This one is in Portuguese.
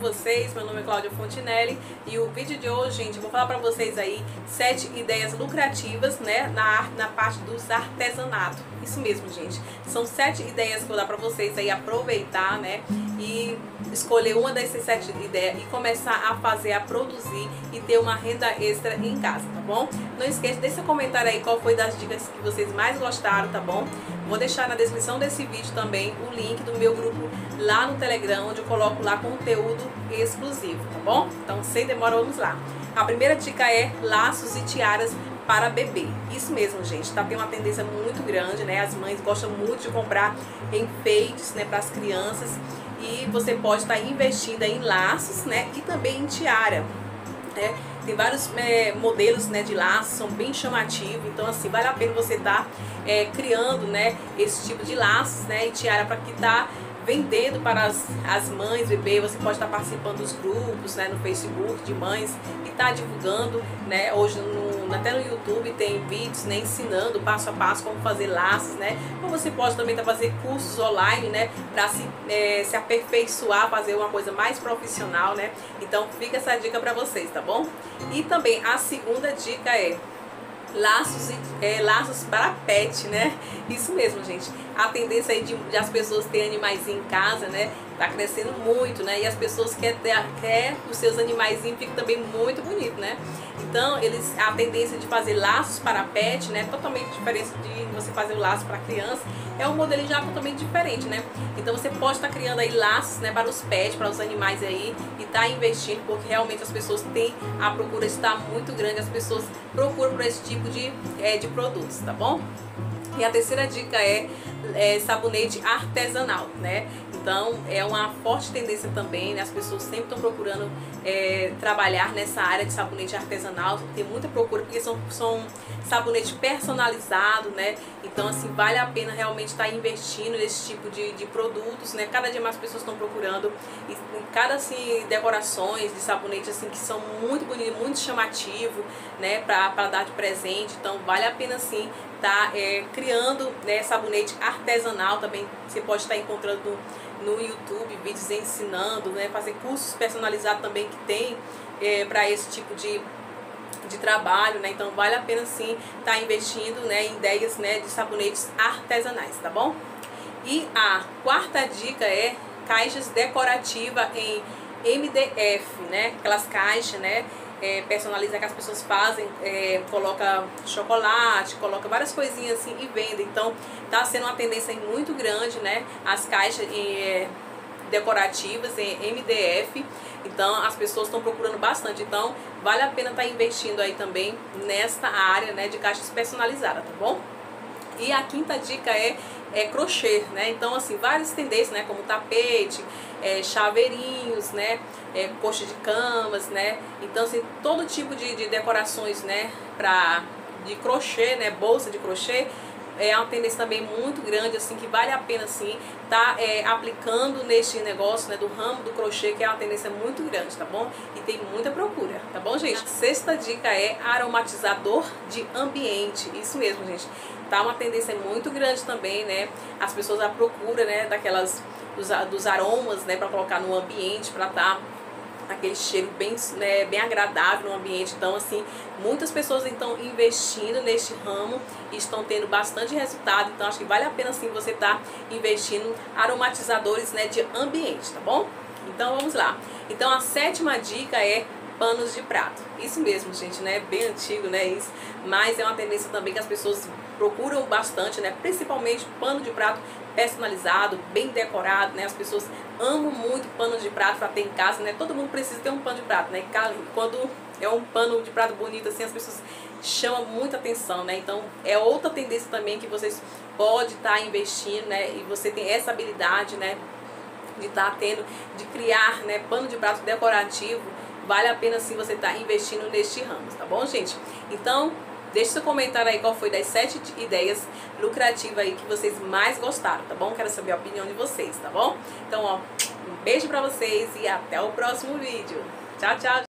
vocês? Meu nome é Cláudia Fontinelli e o vídeo de hoje, gente, eu vou falar para vocês aí sete ideias lucrativas, né, na arte, na parte dos artesanatos. Isso mesmo, gente. São sete ideias que eu vou dar para vocês aí aproveitar, né, e escolher uma dessas sete ideias e começar a fazer, a produzir e ter uma renda extra em casa, tá bom? Não esqueça, deixa um comentário aí qual foi das dicas que vocês mais gostaram, tá bom? Vou deixar na descrição desse vídeo também o link do meu grupo lá no Telegram, onde eu coloco lá conteúdo exclusivo, tá bom? Então, sem demora, vamos lá. A primeira dica é laços e tiaras para bebê. Isso mesmo, gente, tá tem uma tendência muito grande, né? As mães gostam muito de comprar enfeites, né, para as crianças e você pode estar tá investindo em laços, né, e também em tiara, né? Tem vários é, modelos né, de laços, são bem chamativos, então assim, vale a pena você estar tá, é, criando né, esse tipo de laços né, e tiara para que tá vendendo para as, as mães, bebê, você pode estar participando dos grupos, né, no Facebook de mães e tá divulgando, né, hoje no, até no YouTube tem vídeos, né, ensinando passo a passo como fazer laços, né, ou você pode também tá fazer cursos online, né, para se, é, se aperfeiçoar, fazer uma coisa mais profissional, né, então fica essa dica para vocês, tá bom? E também a segunda dica é laços, é, laços para pet, né? Isso mesmo, gente. A tendência aí de, de as pessoas terem animais em casa, né? Tá crescendo muito, né? E as pessoas querem ter quer os seus animais fiquem também muito bonito, né? Então, eles a tendência de fazer laços para pet, né? Totalmente diferente de você fazer o laço para criança. É um modelo já totalmente diferente, né? Então, você pode estar tá criando aí laços, né, para os pets, para os animais aí e tá investindo porque realmente as pessoas têm a procura está muito grande, as pessoas procuram por esse tipo de, é, de produtos, tá bom? E a terceira dica é, é sabonete artesanal, né? Então é uma forte tendência também, né? as pessoas sempre estão procurando é, trabalhar nessa área de sabonete artesanal, tem muita procura porque são, são sabonete personalizado, né? Então assim, vale a pena realmente estar tá investindo nesse tipo de, de produtos, né? Cada dia mais pessoas estão procurando e cada assim, decorações de sabonete assim que são muito bonitos, muito chamativo, né? Para dar de presente, então vale a pena sim estar tá, é, criando né, sabonete artesanal também, você pode estar encontrando no YouTube, vídeos ensinando, né, fazer cursos personalizados também que tem é, para esse tipo de, de trabalho, né? Então vale a pena sim estar tá investindo né, em ideias né, de sabonetes artesanais, tá bom? E a quarta dica é caixas decorativas em MDF, né? Aquelas caixas, né? é, personaliza que as pessoas fazem, é, coloca chocolate, coloca várias coisinhas assim e vende. Então tá sendo uma tendência muito grande, né? As caixas é, decorativas em MDF. Então as pessoas estão procurando bastante. Então vale a pena estar tá investindo aí também nesta área né, de caixas personalizadas, tá bom? E a quinta dica é, é crochê, né? Então, assim, várias tendências, né? Como tapete, é, chaveirinhos, né? É, coxa de camas, né? Então, assim, todo tipo de, de decorações, né? Pra, de crochê, né? Bolsa de crochê é uma tendência também muito grande, assim, que vale a pena, assim, tá é, aplicando neste negócio, né, do ramo do crochê, que é uma tendência muito grande, tá bom? E tem muita procura, tá bom, gente? A sexta dica é aromatizador de ambiente, isso mesmo, gente. Tá uma tendência muito grande também, né? As pessoas à procura, né, daquelas, dos, dos aromas, né, para colocar no ambiente, para tá aquele cheiro bem, né, bem agradável no ambiente. Então, assim, muitas pessoas estão investindo neste ramo e estão tendo bastante resultado. Então, acho que vale a pena, sim, você estar tá investindo aromatizadores, né, de ambiente, tá bom? Então, vamos lá. Então, a sétima dica é panos de prato. Isso mesmo, gente, né? Bem antigo, né? Isso. Mas é uma tendência também que as pessoas procuram bastante, né? Principalmente pano de prato personalizado, bem decorado, né? As pessoas amam muito pano de prato para ter em casa, né? Todo mundo precisa ter um pano de prato, né? Quando é um pano de prato bonito assim, as pessoas chamam muita atenção, né? Então, é outra tendência também que vocês podem estar tá investindo, né? E você tem essa habilidade, né? De estar tá tendo, de criar, né? Pano de prato decorativo. Vale a pena sim você estar tá investindo neste ramo, tá bom, gente? Então, Deixe seu comentário aí qual foi das sete ideias lucrativas aí que vocês mais gostaram, tá bom? Quero saber a opinião de vocês, tá bom? Então, ó, um beijo pra vocês e até o próximo vídeo. Tchau, tchau!